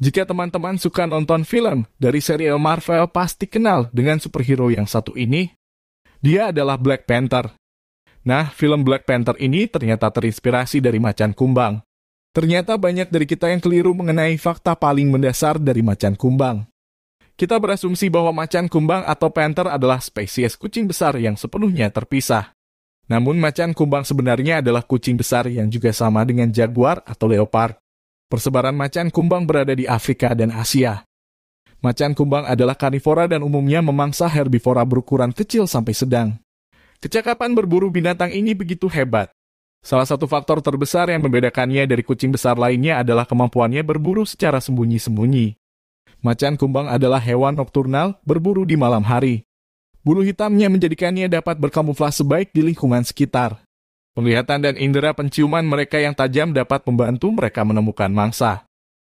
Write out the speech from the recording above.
Jika teman-teman suka nonton film dari serial Marvel pasti kenal dengan superhero yang satu ini. Dia adalah Black Panther. Nah, film Black Panther ini ternyata terinspirasi dari macan kumbang. Ternyata banyak dari kita yang keliru mengenai fakta paling mendasar dari macan kumbang. Kita berasumsi bahwa macan kumbang atau panther adalah spesies kucing besar yang sepenuhnya terpisah. Namun macan kumbang sebenarnya adalah kucing besar yang juga sama dengan jaguar atau leopard. Persebaran macan kumbang berada di Afrika dan Asia. Macan kumbang adalah karnivora dan umumnya memangsa herbivora berukuran kecil sampai sedang. Kecakapan berburu binatang ini begitu hebat. Salah satu faktor terbesar yang membedakannya dari kucing besar lainnya adalah kemampuannya berburu secara sembunyi-sembunyi. Macan kumbang adalah hewan nokturnal berburu di malam hari. Bulu hitamnya menjadikannya dapat berkamuflase baik di lingkungan sekitar. Penglihatan dan indera penciuman mereka yang tajam dapat membantu mereka menemukan mangsa.